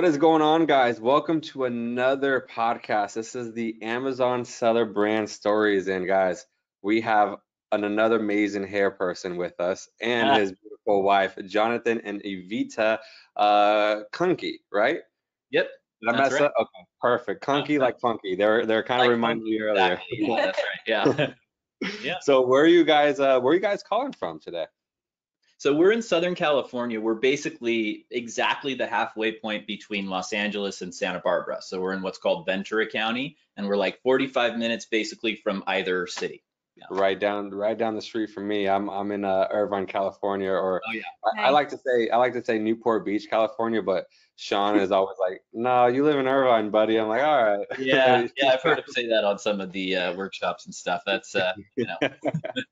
What is going on, guys? Welcome to another podcast. This is the Amazon Seller Brand Stories. And guys, we have an, another amazing hair person with us and Ah. his beautiful wife, Jonathan and Evita uh, Kunke, right? Yep. Did I mess right. up? Okay, perfect. Kunky like funky. They're they're kind of Like reminding me earlier. Exactly. Yeah, that's right. Yeah. Yeah. So where are you guys? Uh, where are you guys calling from today? So we're in Southern California. We're basically exactly the halfway point between Los Angeles and Santa Barbara. So we're in what's called Ventura County, and we're like 45 minutes basically from either city. Yeah. Right down right down the street from me. I'm I'm in uh, Irvine, California, or Oh yeah. I, I like to say I like to say Newport Beach, California, but Sean is always like, "No, you live in Irvine, buddy." I'm like, "All right." Yeah, yeah, I've heard him say that on some of the uh, workshops and stuff. That's uh, you know,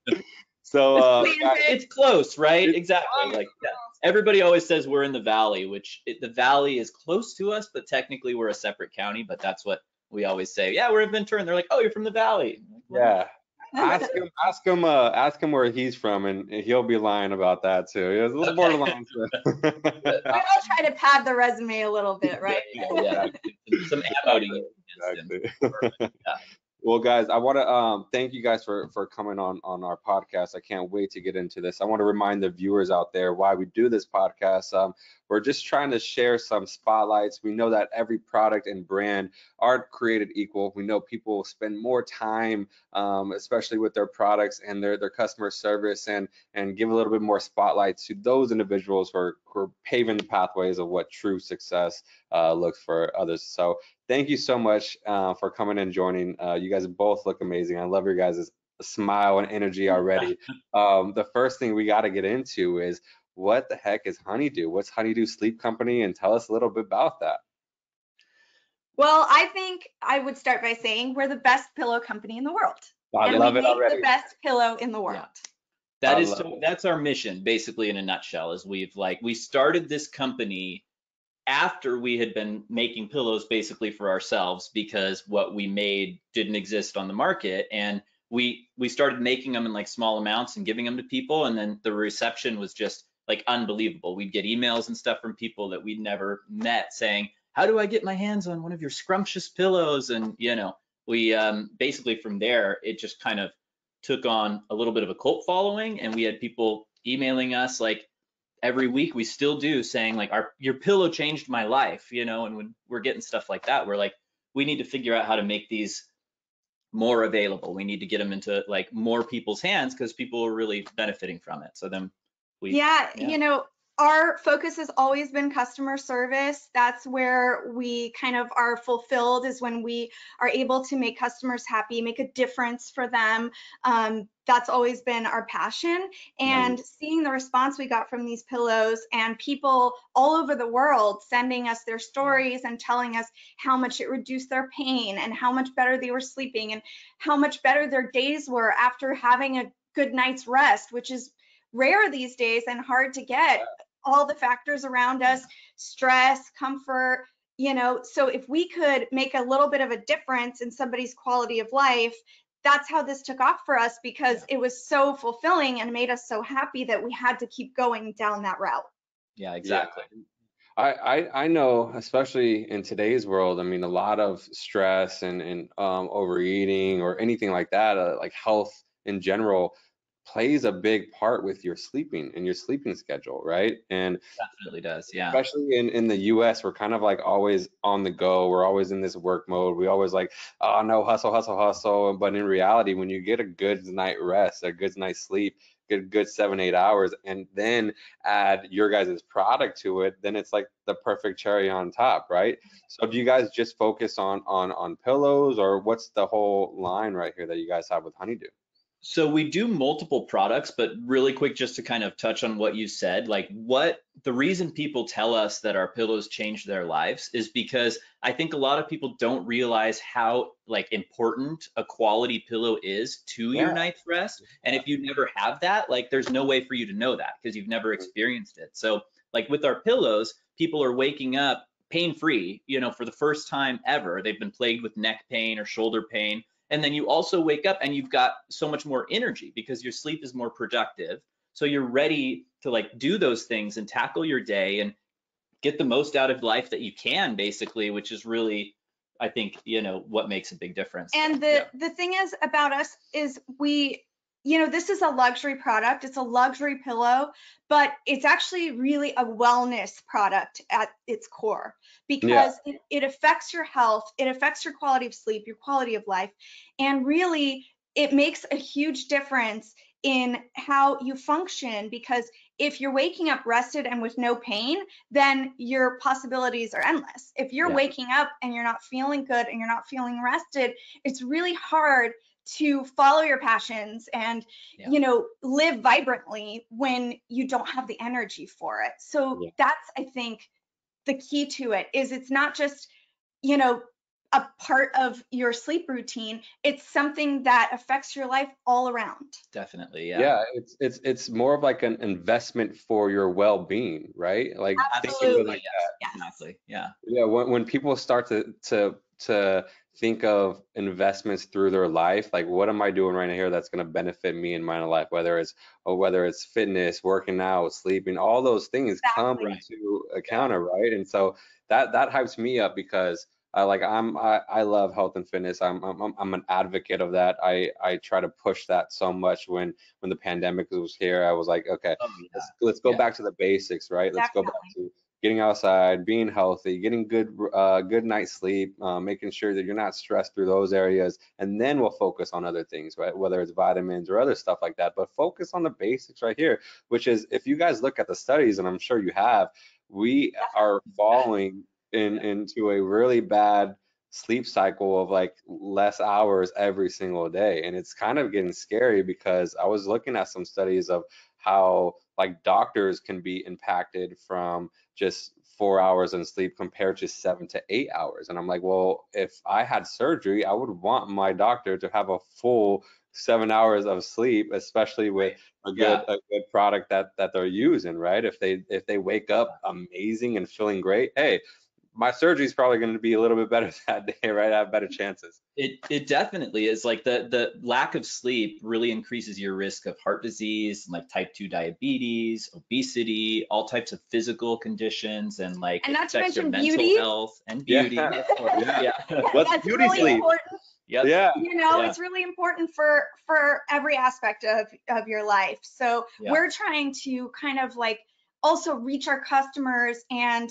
So uh, guys, it's close, right? It's Exactly. close. Like yeah. everybody always says we're in the valley, which it, the valley is close to us, but technically we're a separate county. But that's what we always say. Yeah, we're in Ventura, and they're like, oh, you're from the valley. Like, yeah. Ask him, ask him, uh, ask him where he's from, and he'll be lying about that too. It's a little Okay. borderline. We all try to pad the resume a little bit, right? Yeah, yeah. Some ammo to use against him. Exactly. Well, guys, I want to um, thank you guys for for coming on on our podcast. I can't wait to get into this. I want to remind the viewers out there why we do this podcast. Um, we're just trying to share some spotlights. We know that every product and brand aren't created equal. We know people spend more time, um, especially with their products and their their customer service, and and give a little bit more spotlight to those individuals who are, who are paving the pathways of what true success uh, looks for others. So thank you so much uh, for coming and joining. Uh, you guys both look amazing. I love your guys' smile and energy already. um, the first thing we got to get into is what the heck is Honeydew? What's Honeydew Sleep Company? And tell us a little bit about that. Well, I think I would start by saying we're the best pillow company in the world. I and love we it make already. the best pillow in the world. That I is so, it. that's our mission basically in a nutshell is we've like we started this company after we had been making pillows basically for ourselves because what we made didn't exist on the market. And we we started making them in like small amounts and giving them to people. And then the reception was just like unbelievable. We'd get emails and stuff from people that we'd never met saying how do i get my hands on one of your scrumptious pillows? And you know we um, basically from there it just kind of took on a little bit of a cult following. And we had people emailing us like every week we still do saying like our your pillow changed my life you know and when we're getting stuff like that we're like we need to figure out how to make these more available we need to get them into like more people's hands because people are really benefiting from it so then we yeah, yeah. you know, our focus has always been customer service. That's where we kind of are fulfilled is when we are able to make customers happy, make a difference for them. Um, that's always been our passion. And seeing the response we got from these pillows and people all over the world sending us their stories and telling us how much it reduced their pain and how much better they were sleeping and how much better their days were after having a good night's rest, which is rare these days and hard to get all the factors around us stress comfort you know so if we could make a little bit of a difference in somebody's quality of life that's how this took off for us because it was so fulfilling and made us so happy that we had to keep going down that route. Yeah. exactly. I, I, I know, especially in today's world, I mean, a lot of stress and, and um, overeating or anything like that, uh, like health in general, plays a big part with your sleeping and your sleeping schedule, right? And definitely does yeah especially in, in the US, we're kind of like always on the go. We're always in this work mode. We always like, oh no, hustle, hustle, hustle. But in reality, when you get a good night rest, a good night's sleep, get good seven, eight hours, and then add your guys' product to it, then it's like the perfect cherry on top, right? So do you guys just focus on on on pillows or what's the whole line right here that you guys have with Honeydew? So we do multiple products, but really quick, just to kind of touch on what you said, like what the reason people tell us that our pillows changed their lives is because I think a lot of people don't realize how like important a quality pillow is to your Yeah. night's rest. And if you never have that, like there's no way for you to know that because you've never experienced it. So like with our pillows, people are waking up pain free, you know, for the first time ever. They've been plagued with neck pain or shoulder pain. And then you also wake up and you've got so much more energy because your sleep is more productive. So you're ready to like do those things and tackle your day. And get the most out of life that you can, basically, which is really, I think, you know, what makes a big difference. And the yeah. the thing is about us is we you know this is a luxury product it's a luxury pillow but it's actually really a wellness product at its core because it, it affects your health it affects your quality of sleep your quality of life and really it makes a huge difference in how you function because if you're waking up rested and with no pain then your possibilities are endless if you're Yeah. waking up and you're not feeling good and you're not feeling rested it's really hard to follow your passions and Yeah. you know live vibrantly when you don't have the energy for it so Yeah. that's i think the key to it is it's not just you know a part of your sleep routine it's something that affects your life all around Definitely, yeah. Yeah, it's it's it's more of like an investment for your well-being, right? Like think of it Absolutely. like yes, Yes. exactly. Yeah. Yeah, when when people start to to to think of investments through their life, like what am I doing right here that's going to benefit me in my life, whether it's or whether it's fitness, working out, sleeping, all those things come into account, right? And so that that hypes me up because I like I'm I, I love health and fitness. I'm, I'm I'm- an advocate of that. I I try to push that so much when when the pandemic was here. I was like, okay, Oh, yeah. let's, let's go Yeah. back to the basics, right? Let's go back to getting outside, being healthy, getting good uh, good night's sleep, uh, making sure that you're not stressed through those areas, and then we'll focus on other things, right? Whether it's vitamins or other stuff like that. But focus on the basics right here, which is if you guys look at the studies, and I'm sure you have, we are falling in into a really bad sleep cycle of like less hours every single day and it's kind of getting scary because i was looking at some studies of how like doctors can be impacted from just four hours in sleep compared to seven to eight hours. And i'm like well if i had surgery i would want my doctor to have a full seven hours of sleep especially with a good Yeah. a good product that that they're using right? If they if they wake up amazing and feeling great hey my surgery is probably going to be a little bit better that day right i have better chances It it definitely is like the the lack of sleep really increases your risk of heart disease, and like type 2 diabetes, obesity, all types of physical conditions and like And it not to affects your mention mental beauty. health and beauty. of course. Yeah. Yeah. What's that's beauty really sleep? important Yep. yeah you know Yeah. it's really important for for every aspect of of your life so Yeah. we're trying to kind of like also reach our customers and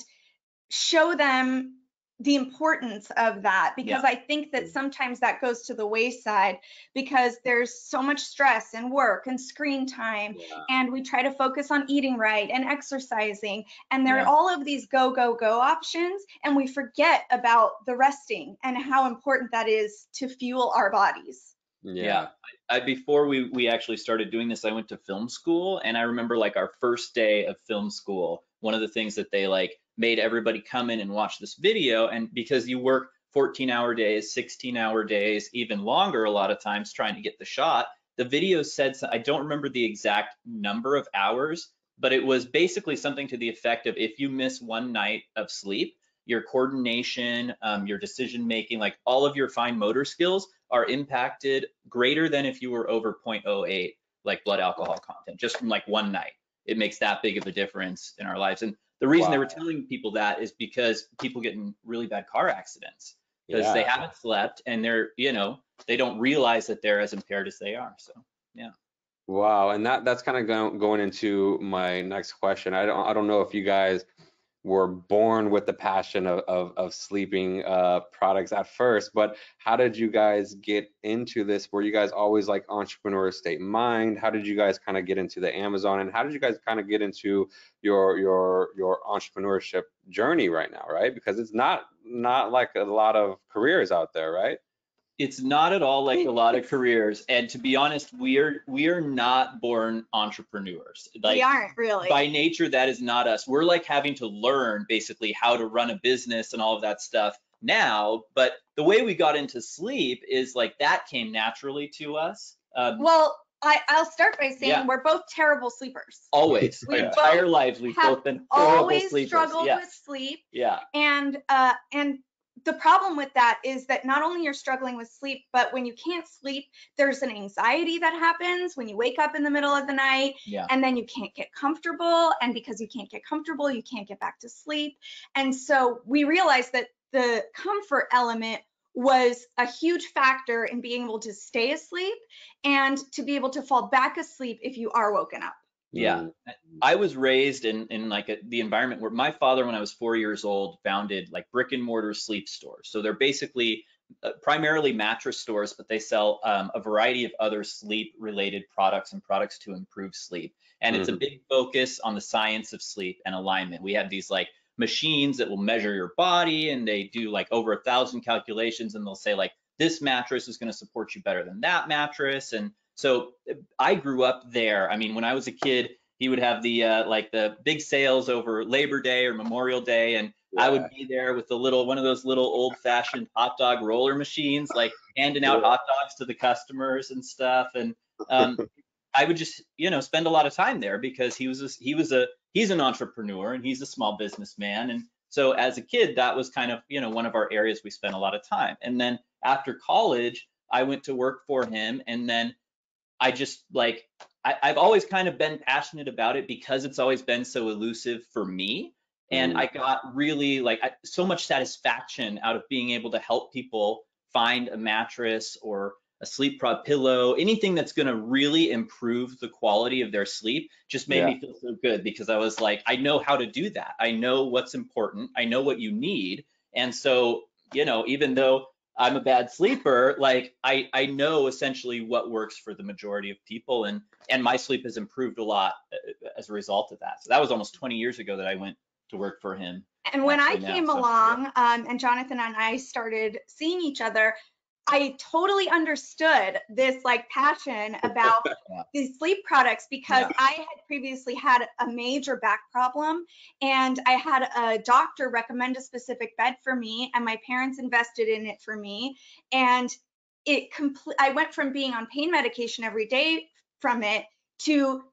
show them the importance of that because I think that sometimes that goes to the wayside because there's so much stress and work and screen time Yeah. and we try to focus on eating right and exercising and there Yeah. are all of these go go go options and we forget about the resting and how important that is to fuel our bodies Yeah. I, before we we actually started doing this, I went to film school, and I remember like our first day of film school. One of the things that they like made everybody come in and watch this video, and because you work 14 hour days, 16 hour days, even longer a lot of times trying to get the shot, the video said I don't remember the exact number of hours, but it was basically something to the effect of if you miss one night of sleep, your coordination, um, your decision making, like all of your fine motor skills are impacted greater than if you were over 0.08 like blood alcohol content just from like one night. It makes that big of a difference in our lives. And the reason they were telling people that is because people get in really bad car accidents because they haven't slept and they're you know they don't realize that they're as impaired as they are so yeah. Wow, and that that's kind of going going into my next question. I don't I don't know if you guys were born with the passion of of, of sleeping uh, products at first, but how did you guys get into this? Were you guys always like entrepreneur state mind? How did you guys kind of get into the Amazon, and how did you guys kind of get into your your your entrepreneurship journey right now? Right, because it's not not like a lot of careers out there, right? It's not at all like a lot of careers. And to be honest we're we're not born entrepreneurs. Like we aren't really. by nature that is not us. We're like having to learn basically how to run a business and all of that stuff now. But the way we got into sleep is like that came naturally to us. Um, well I, i'll start by saying Yeah. we're both terrible sleepers. Always. We entire lives we've both been horrible always sleepers. struggled yeah with sleep. Yeah. And uh and the problem with that is that not only you're struggling with sleep, but when you can't sleep, there's an anxiety that happens when you wake up in the middle of the night Yeah. and then you can't get comfortable. And because you can't get comfortable, you can't get back to sleep. And so we realized that the comfort element was a huge factor in being able to stay asleep and to be able to fall back asleep if you are woken up. Yeah. I was raised in in like a, the environment where my father, when I was four years old, founded like brick and mortar sleep stores. So they're basically uh, primarily mattress stores, but they sell um, a variety of other sleep related products and products to improve sleep. And it's a big focus on the science of sleep and alignment. We have these like machines that will measure your body and they do like over a thousand calculations and they'll say like this mattress is going to support you better than that mattress and so I grew up there. I mean, when I was a kid, he would have the uh, like the big sales over Labor Day or Memorial Day, and I would be there with the little one of those little old-fashioned hot dog roller machines, like handing out Yeah. hot dogs to the customers and stuff. And um, I would just, you know, spend a lot of time there because he was a, he was a he's an entrepreneur and he's a small businessman. And so as a kid, that was kind of you know one of our areas we spent a lot of time. And then after college, I went to work for him, and then I just like I, I've always kind of been passionate about it because it's always been so elusive for me. And Mhm. I got really like I, so much satisfaction out of being able to help people find a mattress or a sleep prod pillow, anything that's going to really improve the quality of their sleep just made Yeah. me feel so good because I was like, I know how to do that. I know what's important. I know what you need. And so, you know, even though I'm a bad sleeper, like I I know essentially what works for the majority of people and and my sleep has improved a lot uh, as a result of that. So that was almost 20 years ago that I went to work for him. And when I Actually now, came so, yeah. along um, and Jonathan and I started seeing each other, I totally understood this like passion about Yeah. these sleep products because Yeah. I had previously had a major back problem and I had a doctor recommend a specific bed for me and my parents invested in it for me and it complete I went from being on pain medication every day from it to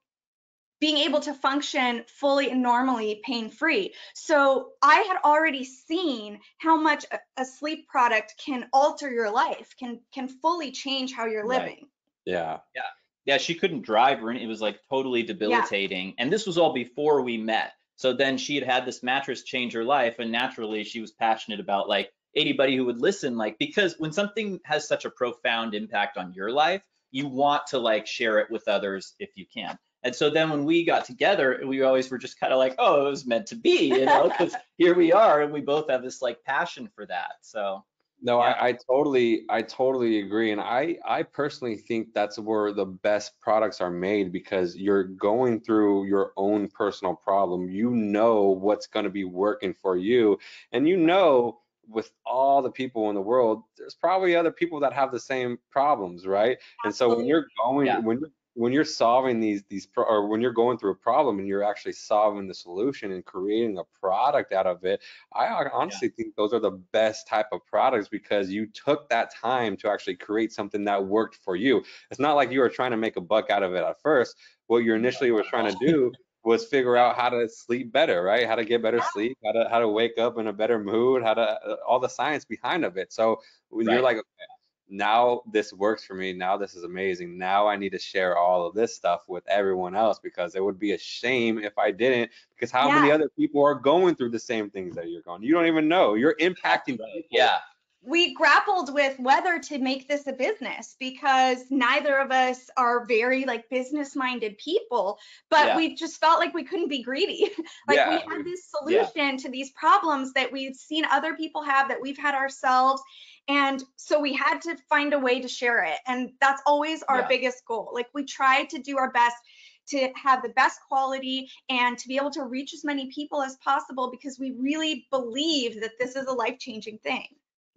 being able to function fully and normally pain free. So I had already seen how much a, a sleep product can alter your life, can can fully change how you're Right. living. Yeah. Yeah, Yeah, she couldn't drive or any- it was like totally debilitating. And this was all before we met. So then she had had this mattress change her life and naturally she was passionate about like anybody who would listen like because when something has such a profound impact on your life, you want to like share it with others if you can. And so then when we got together, we always were just kind of like, oh, it was meant to be, you know, because here we are and we both have this like passion for that. So No, Yeah. I, I totally, I totally agree, and I, I personally think that's where the best products are made because you're going through your own personal problem. You know what's going to be working for you, and you know with all the people in the world, there's probably other people that have the same problems, right? And so when you're going, Yeah. when you're when you're solving these these pro- or when you're going through a problem and you're actually solving the solution and creating a product out of it I hon- honestly think those are the best type of products because you took that time to actually create something that worked for you. It's not like you were trying to make a buck out of it at first. What you initially was trying to do was figure out how to sleep better, right? How to get better sleep, how to how to wake up in a better mood, how to uh, all the science behind of it. So when you're like, okay, now this works for me. Now this is amazing. Now I need to share all of this stuff with everyone else because it would be a shame if I didn't. Because how many other people are going through the same things that you're going? You don't even know. You're impacting people. yeah, we grappled with whether to make this a business because neither of us are very like business minded people but Yeah. we just felt like we couldn't be greedy. Like Yeah, we had this solution to these problems that we've seen other people have that we've had ourselves and so we had to find a way to share it and that's always our Yeah. biggest goal. Like we try to do our best to have the best quality and to be able to reach as many people as possible because we really believe that this is a life changing thing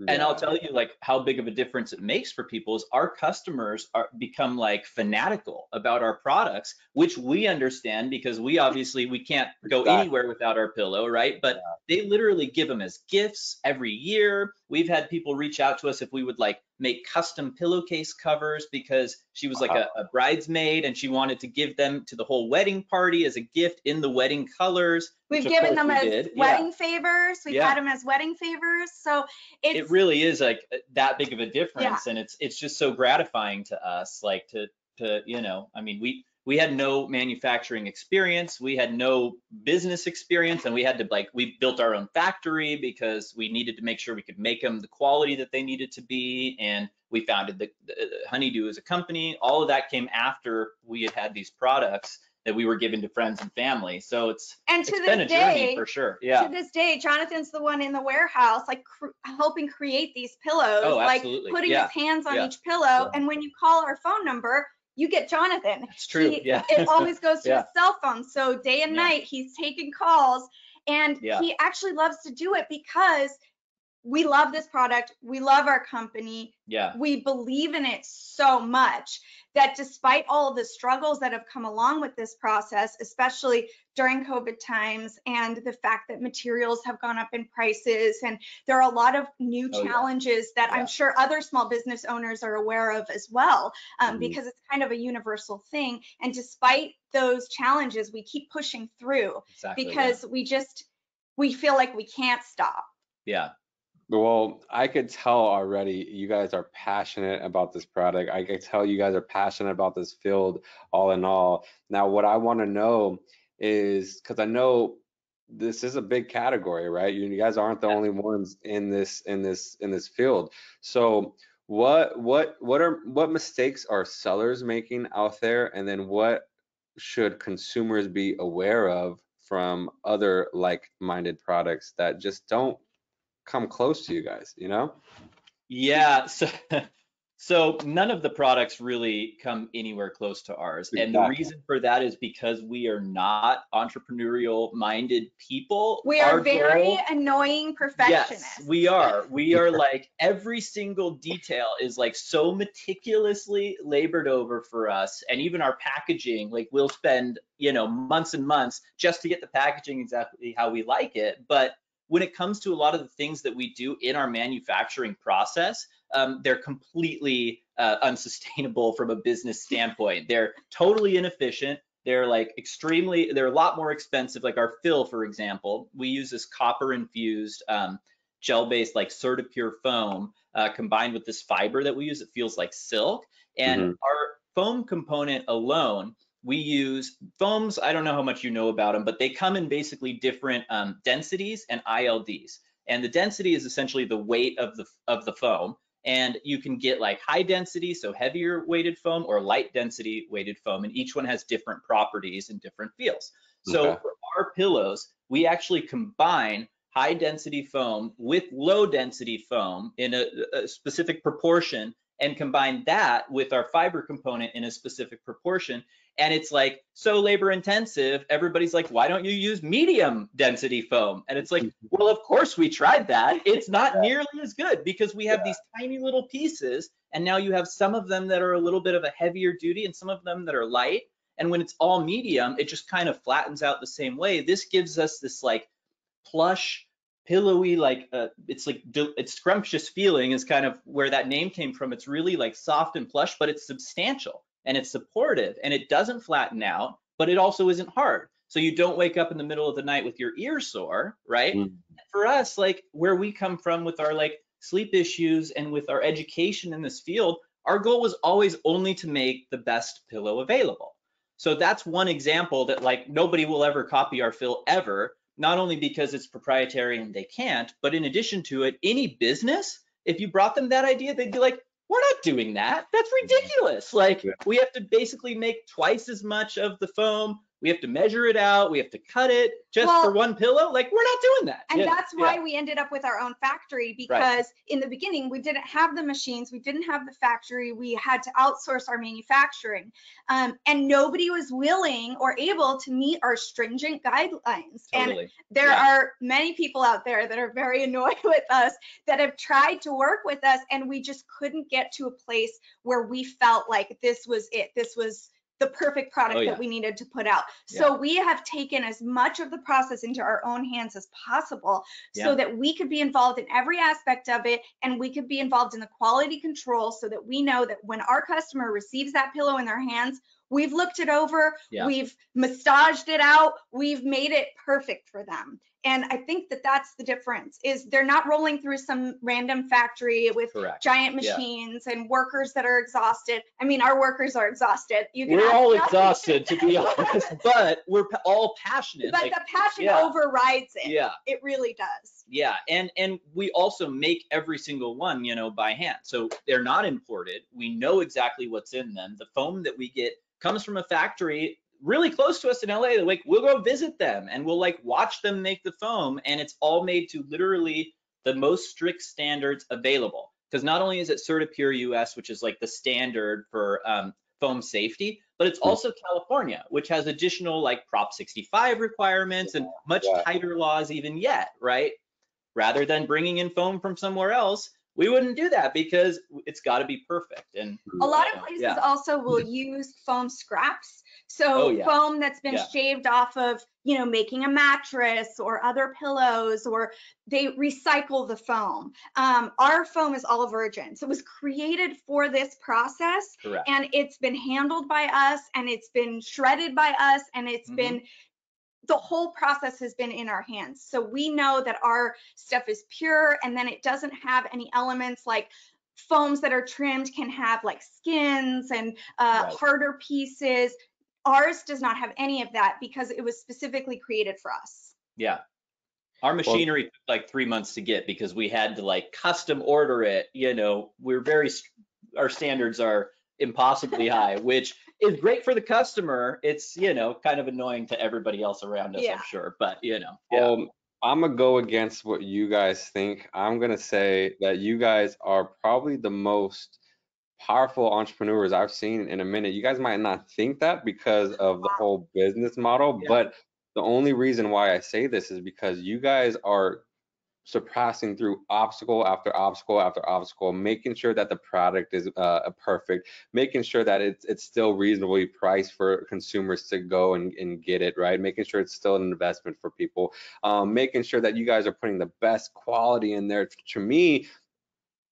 And I'll tell you like how big of a difference it makes for people is our customers are become like fanatical about our products, which we understand because we obviously we can't go Exactly. anywhere without our pillow, right? But they literally give them as gifts every year. We've had people reach out to us if we would like make custom pillowcase covers because she was like a, a bridesmaid and she wanted to give them to the whole wedding party as a gift in the wedding colors. We've given them we as did. Yeah. wedding favors. We've Yeah. had them as wedding favors. So it's it really is like uh, that big of a difference and it's it's just so gratifying to us like to to you know i mean we we had no manufacturing experience we had no business experience and we had to like we built our own factory because we needed to make sure we could make them the quality that they needed to be and we founded the, the honeydew as a company all of that came after we had had these products that we were giving to friends and family so it's and to it's been a this journey day, for sure yeah to this day, Jonathan's the one in the warehouse, like cr- helping create these pillows, Oh, like putting Yeah. his hands on Yeah. each pillow. Yeah. And when you call our phone number, you get Jonathan. it's true He- yeah It always goes to Yeah. his cell phone. So day and Yeah. night, he's taking calls. And Yeah. he actually loves to do it because we love this product. We love our company. yeah We believe in it so much that despite all the struggles that have come along with this process, especially during COVID times and the fact that materials have gone up in prices and there are a lot of new Oh, yeah. challenges that Yeah. I'm sure other small business owners are aware of as well, um, Mhm. because it's kind of a universal thing. And despite those challenges, we keep pushing through exactly yeah. because we just, we feel like we can't stop. yeah Well, I could tell already you guys are passionate about this product. I could tell you guys are passionate about this field all in all. Now, what I want to know is because I know this is a big category, right? You, you guys aren't the only ones in this in this in this field. So what what what are what mistakes are sellers making out there and then what should consumers be aware of from other like-minded products that just don't come close to you guys, you know? Yeah, so so none of the products really come anywhere close to ours. And the reason for that is because we are not entrepreneurial minded people. We are Our very goal- annoying perfectionists. Yes, we are. We are like every single detail is like so meticulously labored over for us. And even our packaging, like we'll spend, you know, months and months just to get the packaging exactly how we like it. But when it comes to a lot of the things that we do in our manufacturing process, um, they're completely uh, unsustainable from a business standpoint. They're totally inefficient. They're like extremely, they're a lot more expensive. Like our fill, for example, we use this copper infused um, gel-based like Certipure foam uh, combined with this fiber that we use. It feels like silk. And Mhm. our foam component alone, we use foams. I don't know how much you know about them, but they come in basically different um, densities and ILDs. And the density is essentially the weight of the of the foam. And you can get like high density, so heavier weighted foam, or light density weighted foam, and each one has different properties and different feels. So Okay. for our pillows, we actually combine high density foam with low density foam in a, a specific proportion and combine that with our fiber component in a specific proportion. And it's like so labor intensive. Everybody's like, why don't you use medium density foam? And it's like, well, of course we tried that. It's not nearly as good because we have these tiny little pieces. And now you have some of them that are a little bit of a heavier duty and some of them that are light. And when it's all medium, it just kind of flattens out the same way. This gives us this like plush, pillowy, like uh, it's like it's scrumptious feeling is kind of where that name came from. It's really like soft and plush, but it's substantial and it's supportive and it doesn't flatten out, but it also isn't hard. So you don't wake up in the middle of the night with your ear sore, right? Mm. For us, like where we come from with our like sleep issues and with our education in this field, our goal was always only to make the best pillow available. So that's one example that like nobody will ever copy our fill ever, not only because it's proprietary and they can't, but in addition to it, any business, if you brought them that idea, they'd be like, we're not doing that. That's mm-hmm. ridiculous. Like Yeah. we have to basically make twice as much of the foam. We have to measure it out. We have to cut it just Well- for one pillow. Like we're not doing that. And Yeah, that's yeah. why we ended up with our own factory because in the beginning we didn't have the machines, we didn't have the factory, we had to outsource our manufacturing, um, and nobody was willing or able to meet our stringent guidelines. And there Yeah. are many people out there that are very annoyed with us that have tried to work with us, and we just couldn't get to a place where we felt like this was it. This was the perfect product Oh, yeah. that we needed to put out. So we have taken as much of the process into our own hands as possible so that we could be involved in every aspect of it and we could be involved in the quality control so that we know that when our customer receives that pillow in their hands, we've looked it over, Yeah. we've massaged it out, we've made it perfect for them. And I think that that's the difference is they're not rolling through some random factory with Correct. giant Yeah. machines and workers that are exhausted. I mean, our workers are exhausted. We're all us. exhausted, to be honest, but we're all passionate. But like, the passion yeah. overrides it. yeah. It really does. Yeah, and and we also make every single one, you know, by hand. So they're not imported. We know exactly what's in them. The foam that we get comes from a factory really close to us in LA. Like we'll go visit them and we'll like watch them make the foam and it's all made to literally the most strict standards available. Because not only is it Certipure US, which is like the standard for um, foam safety, but it's Hmm. also California, which has additional like Prop 65 requirements and much Yeah. tighter laws even yet, right? rather than bringing in foam from somewhere else, we wouldn't do that because it's got to be perfect. And A lot of places Yeah. also will use foam scraps. So Oh, yeah. foam that's been Yeah. shaved off of, you know, making a mattress or other pillows, or they recycle the foam. Um, our foam is all virgin. So it was created for this process correct. and it's been handled by us and it's been shredded by us and it's Mhm. been the whole process has been in our hands so we know that our stuff is pure and then it doesn't have any elements like foams that are trimmed can have like skins and uh, Right. harder pieces ours does not have any of that because it was specifically created for us Yeah. Our machinery took like three months to get because we had to like custom order it. You know, we're very, our standards are impossibly high, which is great for the customer. It's, you know, kind of annoying to everybody else around us, Yeah. I'm sure. But, you know, yeah. Um, I'm gonna go against what you guys think. I'm gonna say that you guys are probably the most powerful entrepreneurs I've seen in a minute. You guys might not think that because of the whole business model, Yeah. but the only reason why I say this is because you guys are surpassing through obstacle after obstacle after obstacle, making sure that the product is uh, perfect, making sure that it's it's still reasonably priced for consumers to go and, and get it right, making sure it's still an investment for people, um, making sure that you guys are putting the best quality in there. To me,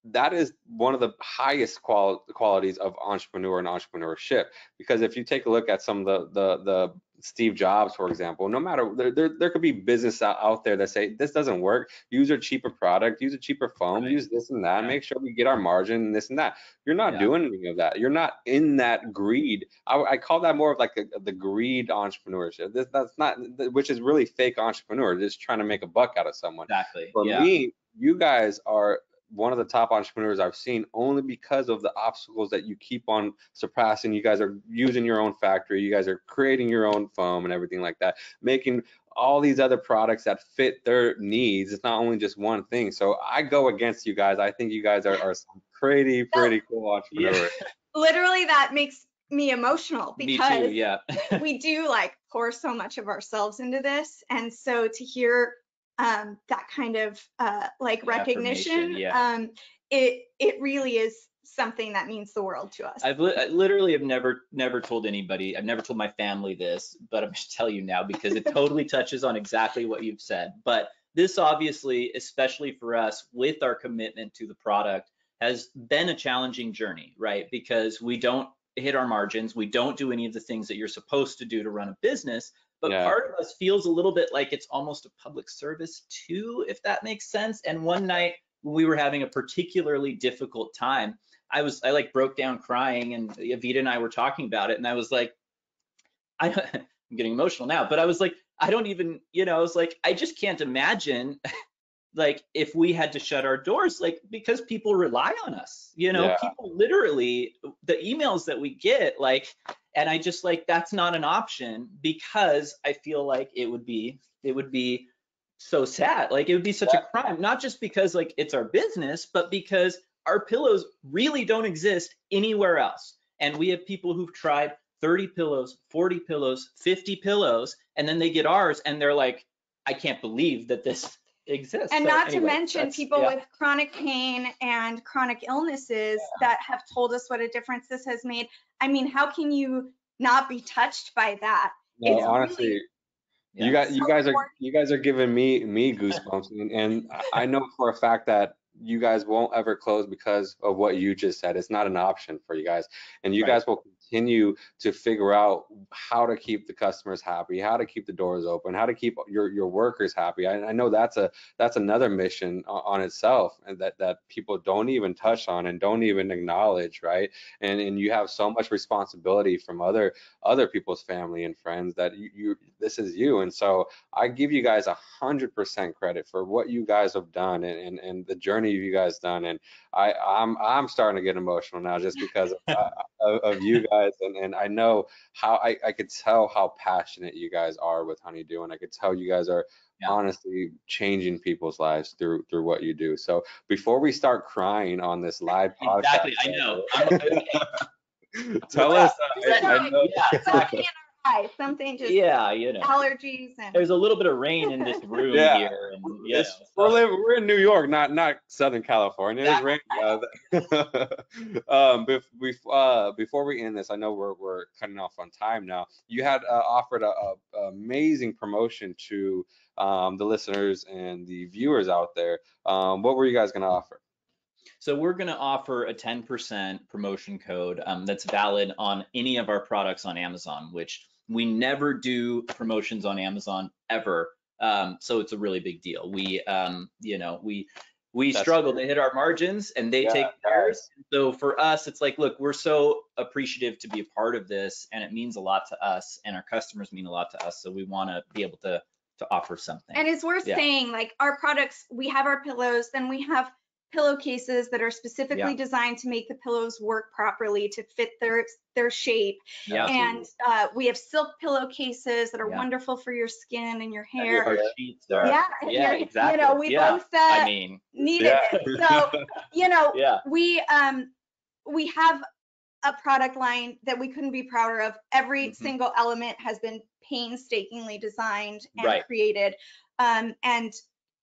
that is one of the highest qual- qualities of entrepreneur and entrepreneurship. Because if you take a look at some of the the, the Steve Jobs, for example, no matter there, there, there could be business out, out there that say this doesn't work. Use a cheaper product, use a cheaper phone, Right. use this and that. Yeah. Make sure we get our margin and this and that. You're not Yeah. doing any of that. You're not in that greed. I, I call that more of like a, the greed entrepreneurship. This, that's not, which is really fake entrepreneur, just trying to make a buck out of someone. exactly. For yeah. me, you guys are one of the top entrepreneurs I've seen only because of the obstacles that you keep on surpassing. You guys are using your own factory, you guys are creating your own foam and everything like that, making all these other products that fit their needs. It's not only just one thing. So I go against you guys. I think you guys are, are some pretty, pretty cool entrepreneurs. literally that makes me emotional Me because too. Yeah. we do like pour so much of ourselves into this and so to hear um that kind of uh like recognition yeah. um it it really is something that means the world to us I've li- I literally have never never told anybody. I've never told my family this, but I'm going to tell you now because it totally touches on exactly what you've said. But this obviously, especially for us with our commitment to the product, has been a challenging journey, right? Because we don't hit our margins, we don't do any of the things that you're supposed to do to run a business. But Yeah. part of us feels a little bit like it's almost a public service too, if that makes sense. And one night we were having a particularly difficult time, I was I like broke down crying and Evita and I were talking about it and I was like I I'm getting emotional now but I was like I don't even you know I was like I just can't imagine like if we had to shut our doors like because people rely on us you know Yeah. people literally the emails that we get like and I just like that's not an option because I feel like it would be it would be so sad like it would be such a crime not just because like it's our business but because our pillows really don't exist anywhere else. And we have people who've tried 30 pillows, 40 pillows, 50 pillows, and then they get ours and they're like, I can't believe that this exists. and So not to mention people yeah. with chronic pain and chronic illnesses that have told us what a difference this has made i mean how can you not be touched by that. No, It's honestly, really- you guys, you so guys are you guys are giving me, me goosebumps, and, and I- I know for a fact that you guys won't ever close because of what you just said. It's not an option for you guys, and you Right. guys will continue to figure out how to keep the customers happy, how to keep the doors open, how to keep your your workers happy. I, I know that's a that's another mission on itself, and that that people don't even touch on and don't even acknowledge, right? And and you have so much responsibility from other other people's family and friends that you, you this is you and so i give you guys a hundred percent credit for what you guys have done and, and and the journey you guys done and i i'm i'm starting to get emotional now just because of, uh, of, of you guys and and i know how I, I could tell how passionate you guys are with honeydew and i could tell you guys are Yeah. honestly changing people's lives through through what you do so before we start crying on this live podcast Exactly, I know. Tell us I- I know- Yeah, in our eyes, something just yeah, you know. allergies and. There's a little bit of rain in this room Yeah. here, and you It's- know, we're, living, we're in New York, not not Southern California. It's Exactly. raining um, bef- bef- uh, before we end this, I know we're we're cutting off on time now. You had uh, offered a, a a amazing promotion to um, the listeners and the viewers out there. Um, what were you guys going to offer? So we're going to offer a 10% promotion code um, that's valid on any of our products on Amazon, which we never do promotions on Amazon ever. Um, so it's a really big deal. We, um, you know, we we That's struggle fair. to hit our margins, and they Yeah, take yeah. theirs. So for us, it's like, look, we're so appreciative to be a part of this, and it means a lot to us, and our customers mean a lot to us. So we want to be able to to offer something. And it's worth Yeah. saying, like our products, we have our pillows, then we have pillowcases that are specifically designed to make the pillows work properly to fit their their shape. yeah. And uh, we have silk pillowcases that are Yeah. wonderful for your skin and your Our hair. sheets are- Yeah, Yeah, exactly. You know, we Yeah. both I uh, mean, needed Yeah. it. So, you know, yeah. we um we have a product line that we couldn't be prouder of. Every Mhm. single element has been painstakingly designed and Right. created. Um, and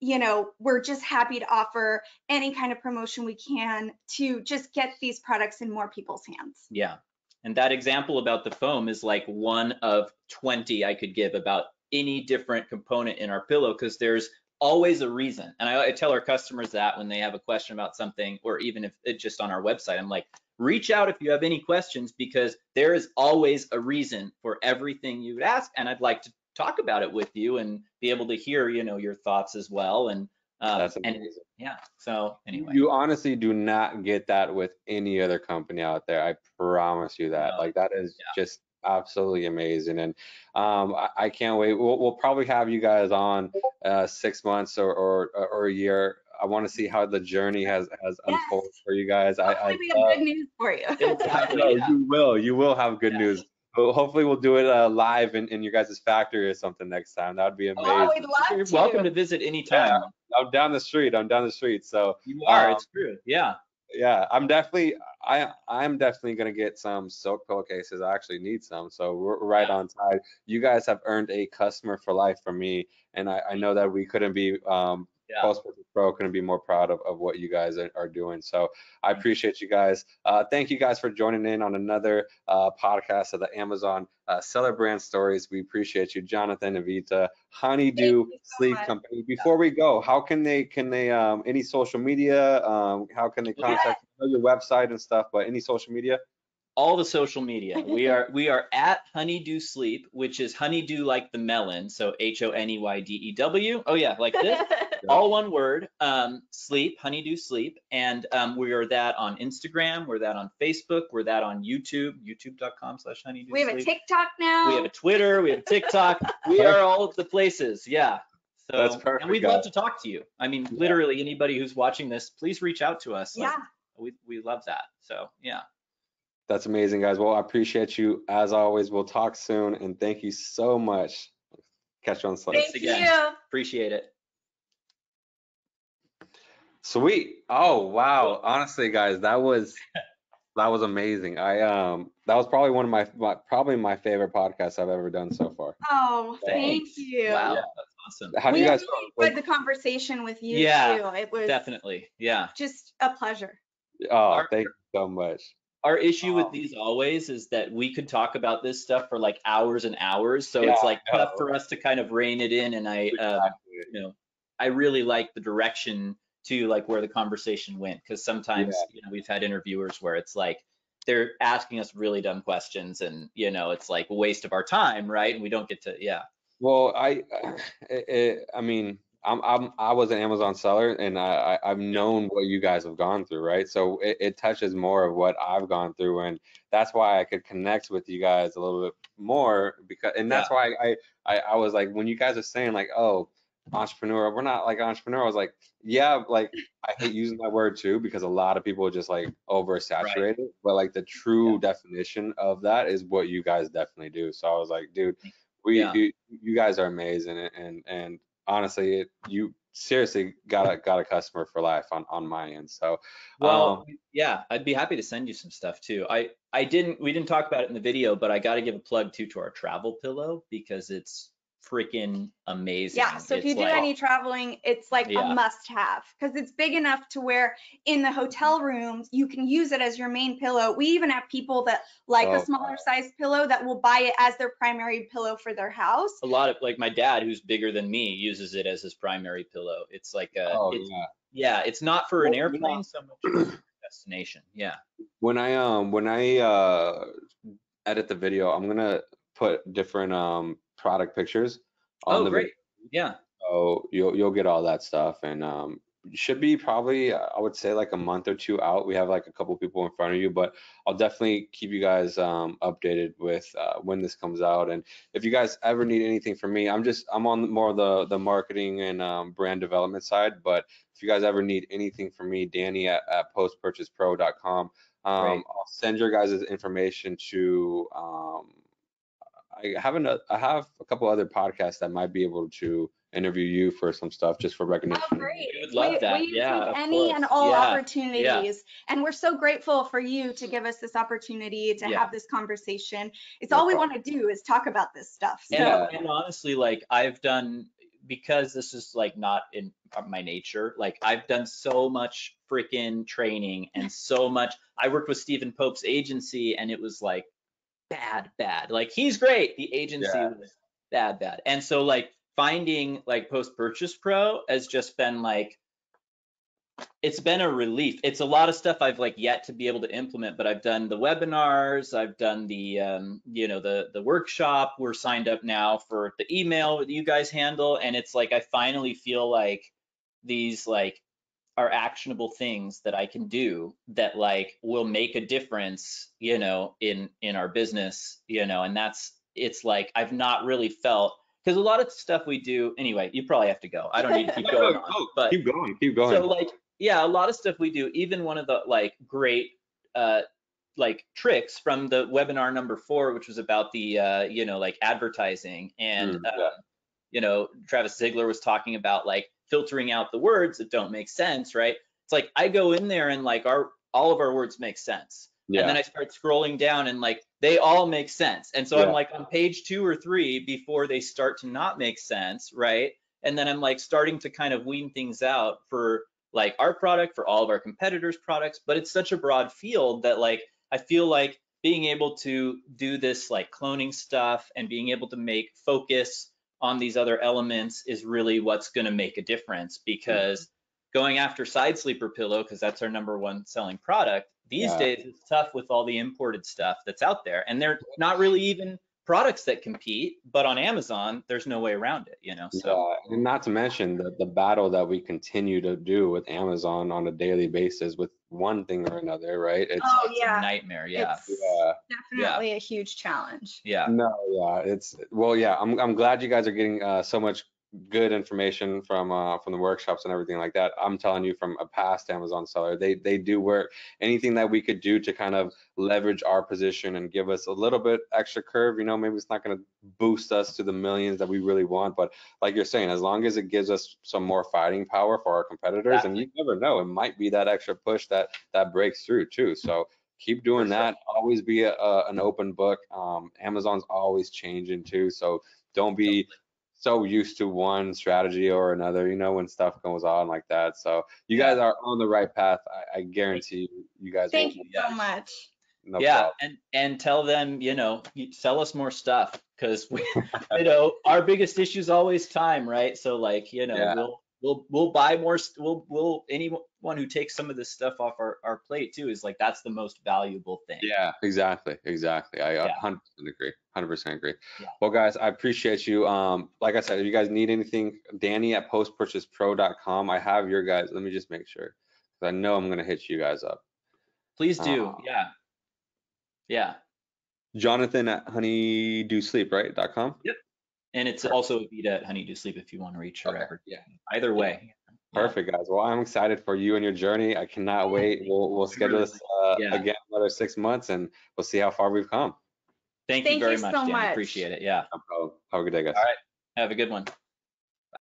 you know, we're just happy to offer any kind of promotion we can to just get these products in more people's hands. Yeah. And that example about the foam is like one of 20 I could give about any different component in our pillow because there's always a reason. And I, I tell our customers that when they have a question about something, or even if it's just on our website, I'm like, reach out if you have any questions because there is always a reason for everything you would ask. And I'd like to talk about it with you and be able to hear, you know, your thoughts as well. And, um, That's and amazing. yeah, so anyway. You honestly do not get that with any other company out there. I promise you that. No. Like that is Yeah. just absolutely amazing, and um, I, I can't wait. We'll, we'll probably have you guys on uh, six months or or, or a year. I want to see how the journey has has Yes. unfolded for you guys. I, I we love- have good news for you. Exactly, No, yeah. you will. You will have good Yeah. news. Ho- Hopefully, we'll do it uh, live in, in your guys' factory or something next time. That would be amazing. Oh, we'd love You're to. welcome to visit anytime. I'm down the street. I'm down the street. So You are, Um, it's true. Yeah. yeah, I'm definitely I I'm definitely gonna get some silk pillowcases. I actually need some, so we're we're right Yeah. on time. You guys have earned a customer for life from me, and I, I know that we couldn't be um Yeah. Purchase Pro couldn't be more proud of, of what you guys are, are doing. So I Mhm. appreciate you guys. Uh, thank you guys for joining in on another uh, podcast of the Amazon uh, Seller Brand Stories. We appreciate you, Jonathan, Evita, Honeydew so Sleep much. Company. Before we go, how can they can they um any social media? Um, how can they Yeah. contact you? Know your website and stuff, but any social media? All the social media. We are we are at Honeydew Sleep, which is honeydew like the melon. So H O N E Y D E W. Oh yeah, like this. All one word. Um, sleep, Honeydew Sleep, and um, we are that on Instagram. We're that on Facebook. We're that on YouTube. YouTube.com/slash Honeydew we have a TikTok now. We have a Twitter. We have TikTok. we are all of the places. Yeah. So, That's perfect, And we'd love to talk to you. I mean, Yeah. literally anybody who's watching this, please reach out to us. Like, yeah. we we love that. So yeah. That's amazing, guys. Well, I appreciate you as always. We'll talk soon, and thank you so much. Catch you on Sunday. Thank again. you. Appreciate it. Sweet. Oh wow. Honestly, guys, that was that was amazing. I um that was probably one of my, my probably my favorite podcasts I've ever done so far. Oh, thank you. Wow, Yeah. that's awesome. How do we you guys really feel? enjoyed the conversation with you Yeah, too. It was Definitely. Yeah. just a pleasure. Oh, thank you so much. Our issue with Um, these always is that we could talk about this stuff for like hours and hours. So it's like tough for us to kind of rein it in. And I, uh, you know, I really like the direction to like where the conversation went because sometimes Yeah. you know we've had interviewers where it's like they're asking us really dumb questions and you know it's like a waste of our time, right? And we don't get to yeah. Well, I, it, I mean, I'm, I'm, I was an Amazon seller and I, I, I've known what you guys have gone through, right? So it, it touches more of what I've gone through and that's why I could connect with you guys a little bit more because, and that's why I, I, I was like, when you guys are saying like, oh, entrepreneur, we're not like entrepreneur, I was like, yeah, like I hate using that word too because a lot of people are just like oversaturate it, but like the true definition of that is what you guys definitely do. So I was like, dude, we Yeah. you, you guys are amazing and, and honestly it, you seriously got a got a customer for life on on my end so Well, um, yeah, I'd be happy to send you some stuff too. I I didn't we didn't talk about it in the video, but I got to give a plug too to our travel pillow because it's freaking amazing. Yeah, so if It's you do like- any traveling, it's like Yeah. a must have because it's big enough to where in the hotel rooms you can use it as your main pillow. We even have people that like Oh, a smaller size pillow that will buy it as their primary pillow for their house. a lot of like my dad who's bigger than me uses it as his primary pillow. It's like a oh it's, yeah yeah, it's not for an Well, you know- airplane so much destination. Yeah. when i um when i uh edit the video i'm gonna put different um product pictures on Oh, the great. video. Yeah. So you'll you'll get all that stuff, and um, should be probably I would say like a month or two out. We have like a couple people in front of you, but I'll definitely keep you guys um, updated with uh, when this comes out. And if you guys ever need anything from me, I'm just I'm on more of the the marketing and um, brand development side. But if you guys ever need anything from me, Danny at, at postpurchasepro.com. Um, I'll send your guys' information to um, I have an, uh, I have a couple other podcasts that might be able to interview you for some stuff just for oh, recognition. Oh, great. We would love that. We Yeah, take of any and all Yeah, opportunities. And we're so grateful for you to give us this opportunity to Yeah. have this conversation. It's No all we want to do is talk about this stuff. So And, Yeah. and honestly, like I've done because this is like not in my nature. Like I've done so much freaking training and so much. I worked with Stephen Pope's agency, and it was like bad, bad. Like he's great. The agency Yeah. was bad, bad. And so like finding like Post Purchase Pro has just been like it's been a relief. It's a lot of stuff I've like yet to be able to implement, but I've done the webinars, I've done the um, you know the the workshop. We're signed up now for the email that you guys handle, and it's like I finally feel like these like are actionable things that I can do that like will make a difference, you know, in in our business, you know, and that's it's like I've not really felt because a lot of stuff we do anyway. You probably have to go. I don't need to keep going on, go. but keep going, keep going. so like, yeah, a lot of stuff we do, even one of the like great uh like tricks from the webinar number four, which was about the uh, you know, like advertising and Mm, um, yeah. you know, Travis Ziegler was talking about like filtering out the words that don't make sense, right? It's like I go in there and like our all of our words make sense. yeah. And then I start scrolling down and like they all make sense. And so Yeah. I'm like on page two or three before they start to not make sense, right? And then I'm like starting to kind of wean things out for like our product, for all of our competitors' products. But it's such a broad field that like I feel like being able to do this like cloning stuff and being able to make focus on these other elements is really what's going to make a difference because going after side sleeper pillow because that's our number one selling product these Yeah. days it's tough with all the imported stuff that's out there and they're not really even products that compete but on amazon there's no way around it you know so Yeah, and not to mention the, the battle that we continue to do with Amazon on a daily basis with one thing or another, right? It's Oh, it's yeah. a nightmare yeah It's yeah, definitely a huge challenge. yeah no, yeah, it's well, yeah. I'm I'm glad you guys are getting uh, so much good information from uh, from the workshops and everything like that. I'm telling you from a past Amazon seller, they they do work. Anything that we could do to kind of leverage our position and give us a little bit extra curve, you know, maybe it's not going to boost us to the millions that we really want, but like you're saying, as long as it gives us some more fighting power for our competitors, and you never know, it might be that extra push that that breaks through too. So keep doing sure. that. Always be a, a, an open book. Um, Amazon's always changing too, so don't be so used to one strategy or another. You know when stuff goes on like that. So you guys are on the right path. I, I guarantee you, you guys. Thank will you be. so much. No yeah, problem. and and tell them, you know, sell us more stuff because we, you know, our biggest issue is always time, right? So like, you know, Yeah. we'll we'll we'll buy more. We'll we'll anyone who takes some of this stuff off our our plate too is like that's the most valuable thing. Yeah, exactly, exactly. I Yeah. 100% agree. 100% agree. Yeah. Well, guys, I appreciate you. Um, like I said, if you guys need anything, Danny at postpurchasepro.com. I have your guys. Let me just make sure. 'cause I know I'm gonna hit you guys up. Please do. Uh, yeah. Yeah. Jonathan at right? Dot com. And it's Perfect. also Vita at Honeydew Sleep if you want to reach her Okay, ever. yeah. Either way. Yeah. Perfect, guys. Well, I'm excited for you and your journey. I cannot wait. We'll we'll schedule this uh, Yeah. again another six months, and we'll see how far we've come. Thank, you very you much, so Dan. much. Appreciate it. Yeah. No. Have a good day, guys. All right. Have a good one.